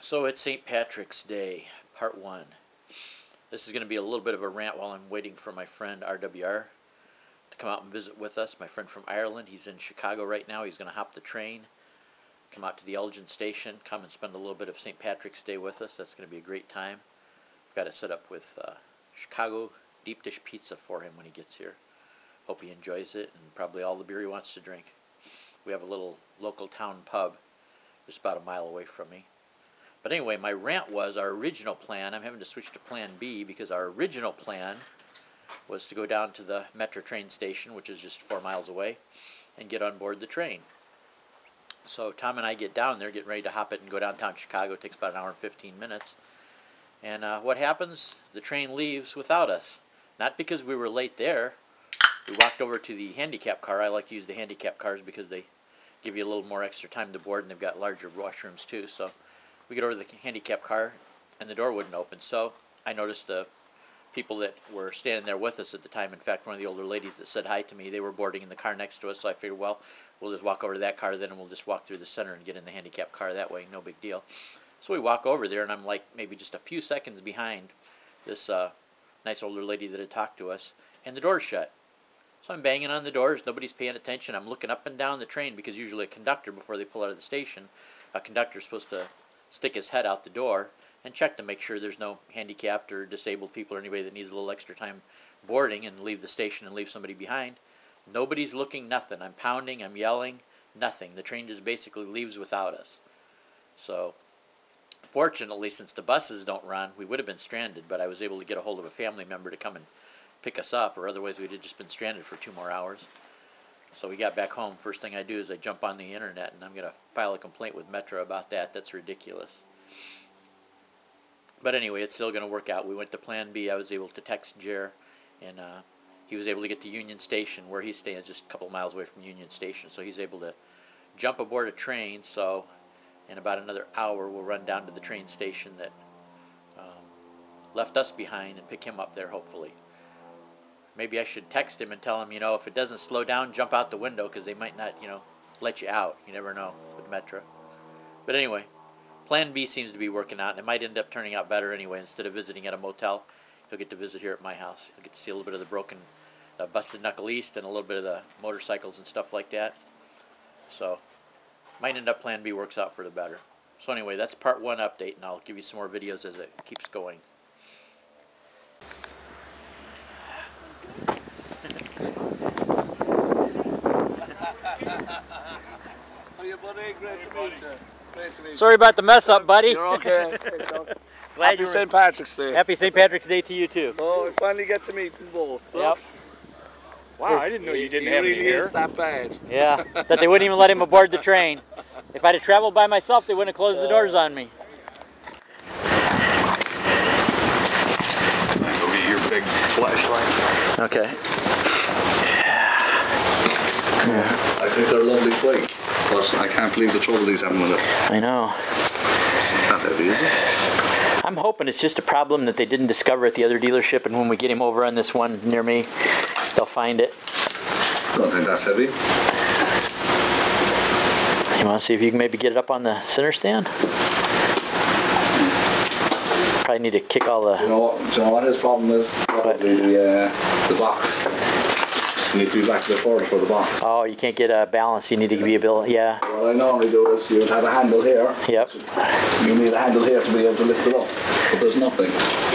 So it's St. Patrick's Day, part one. This is going to be a little bit of a rant while I'm waiting for my friend RWR to come out and visit with us. My friend from Ireland, he's in Chicago right now. He's going to hop the train, come out to the Elgin station, come and spend a little bit of St. Patrick's Day with us. That's going to be a great time. I've got it set up with uh, Chicago deep dish pizza for him when he gets here. Hope he enjoys it and probably all the beer he wants to drink. We have a little local town pub just about a mile away from me. But anyway, my rant was our original plan. I'm having to switch to plan B because our original plan was to go down to the metro train station, which is just four miles away, and get on board the train. So Tom and I get down there, getting ready to hop it and go downtown Chicago. It takes about an hour and 15 minutes. And uh, what happens? The train leaves without us. Not because we were late there. We walked over to the handicap car. I like to use the handicap cars because they give you a little more extra time to board, and they've got larger washrooms too. So we get over to the handicap car, and the door wouldn't open. So I noticed the people that were standing there with us at the time. In fact, one of the older ladies that said hi to me, they were boarding in the car next to us. So I figured, well, we'll just walk over to that car then, and we'll just walk through the center and get in the handicap car that way. No big deal. So we walk over there, and I'm like maybe just a few seconds behind this uh, nice older lady that had talked to us, and the door's shut. So I'm banging on the doors. Nobody's paying attention. I'm looking up and down the train because usually a conductor, before they pull out of the station, a conductor's supposed to stick his head out the door and check to make sure there's no handicapped or disabled people or anybody that needs a little extra time boarding and leave the station and leave somebody behind. Nobody's looking, nothing. I'm pounding, I'm yelling, nothing. The train just basically leaves without us. So, fortunately, since the buses don't run, we would have been stranded, but I was able to get a hold of a family member to come and pick us up, or otherwise we'd have just been stranded for two more hours. So we got back home. First thing I do is I jump on the internet and I'm going to file a complaint with Metra about that. That's ridiculous. But anyway, it's still going to work out. We went to Plan B. I was able to text Ger, and uh, he was able to get to Union Station, where he stands just a couple miles away from Union Station. So he's able to jump aboard a train. So in about another hour, we'll run down to the train station that um, left us behind and pick him up there, hopefully. Maybe I should text him and tell him, you know, if it doesn't slow down, jump out the window because they might not, you know, let you out. You never know with Metra. But anyway, Plan B seems to be working out, and it might end up turning out better anyway. Instead of visiting at a motel, he'll get to visit here at my house. He'll get to see a little bit of the broken, uh, busted knuckle east, and a little bit of the motorcycles and stuff like that. So, might end up Plan B works out for the better. So anyway, that's part one update, and I'll give you some more videos as it keeps going. Buddy. Great to meet you. Great to meet you. Sorry about the mess up, buddy. You're okay. Glad Happy you're St. Patrick's Day. Happy St. Patrick's Day to you too. Oh, we finally get to meet them both. Yep. Wow, I didn't know you didn't he have any really hair. is that bad. Yeah, that they wouldn't even let him aboard the train. If I'd have traveled by myself, they wouldn't have closed the doors on me. Go get your big flashlight. Okay. Yeah. I think they're lovely bike. But I can't believe the trouble he's having with it. I know. It's not that easy. I'm hoping it's just a problem that they didn't discover at the other dealership, and when we get him over on this one near me, they'll find it. Don't think that's heavy. You want to see if you can maybe get it up on the center stand? Probably need to kick all You the. know what? You know what his problem is? Probably the uh, the box. You need to be back a bit further for the box. Oh, you can't get a balance. You need to be a bill. Yeah. What I normally do is you would have a handle here. Yep. You need a handle here to be able to lift it up. But there's nothing.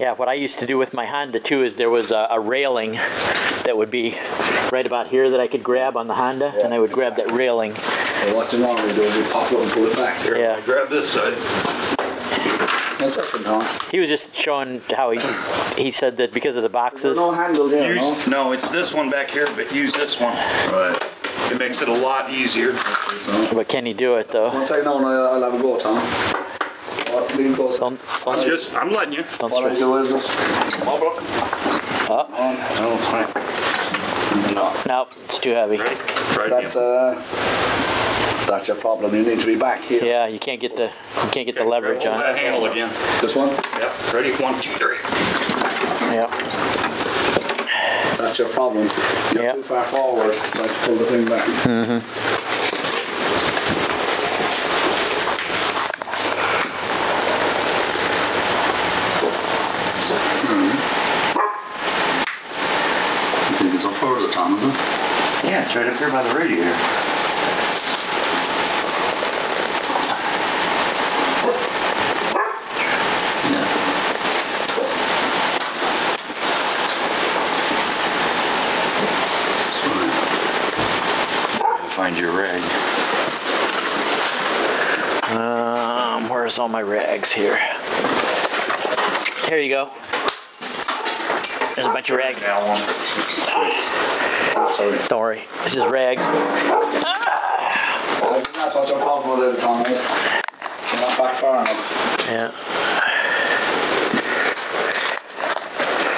Yeah. What I used to do with my Honda too is there was a, a railing that would be right about here that I could grab on the Honda, and I would grab that railing. So what you normally do is you pop it up and pull it back. Yeah. Grab this side. That's up He was just showing how he he said that because of the boxes. No handle here, no? Use, no, it's this one back here, but use this one. Right. It makes it a lot easier. But can he do it though? one second now and I'll I'll have a go, Tom. What, lean close. Don't, I'm just, I'm letting you. don't What I stress. do is just Oh, on. No, sorry. No. no, it's too heavy. Ready? Right That's uh, that's your problem. You need to be back here. Yeah, you can't get the you can't get okay, the leverage on that handle again. This one. Yep. Ready? One, two, three. Yep. That's your problem. You're yep. too far forward. Try to pull the thing back. Mm-hmm. Hmm. It's all over the top, is it? Yeah, it's right up there by the radiator. Find your rag. Um, where's all my rags here? Here you go. There's a bunch of rags. Now one. Sorry. Don't worry, it's just rags. That's what your problem with it, Tom, is you're not back far enough. Yeah.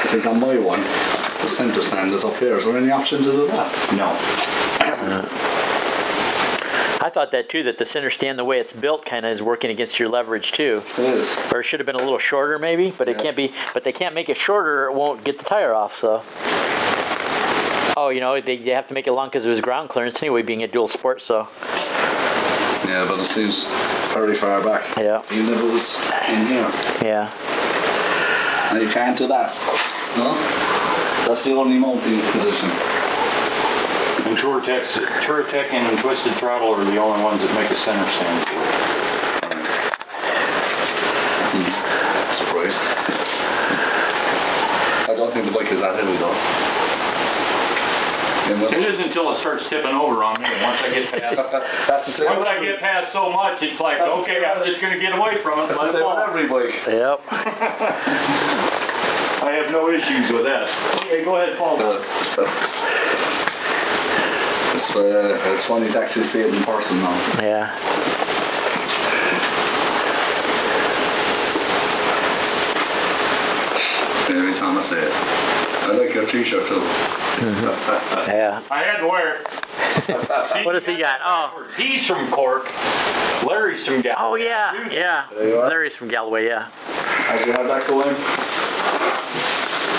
I think on my one, the centre stand is up here. Is there any option to do that? No. I thought that too, that the center stand, the way it's built, kind of is working against your leverage too. It is. Or it should have been a little shorter maybe, but it can't be, but they can't make it shorter or it won't get the tire off, so. Oh, you know, they, they have to make it long because it was ground clearance anyway, being a dual sport, so, Yeah, but it seems very far back. Yeah. Even if it was in here. yeah. And you can't do that. No? That's the only mounting position. And Touratech, Touratech and Twisted Throttle are the only ones that make a center stand for it. Hmm. Surprised. I don't think the bike is that heavy though. Yeah, It until it starts tipping over on me, once I get past, That's the same. once I get past so much, it's like, That's okay, I'm just gonna get away from it. That's the same on every bike. Yep. I have no issues with that. Okay, go ahead, Paul. Uh, uh, It's, uh, it's funny to actually see it in person now. Yeah. Every time I say it. I like your t-shirt too. Yeah. I had to wear it. See, What does he got? Oh. He's from Cork. Larry's from Galway. Oh, yeah, yeah. There you are. Larry's from Galloway, yeah. As you have that going. I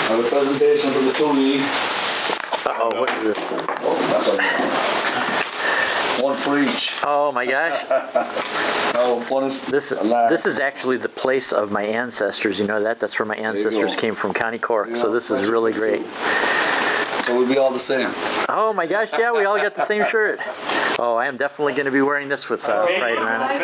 Have a presentation for the two league. Uh-oh, what is this? Oh, one for each. Oh, my gosh. No, one is This, this is actually the place of my ancestors, you know that? That's where my ancestors came from, County Cork, so this is really great. So we'll be all the same. Oh my gosh, yeah, we all got the same shirt. Oh, I am definitely gonna be wearing this with uh, Pride around it.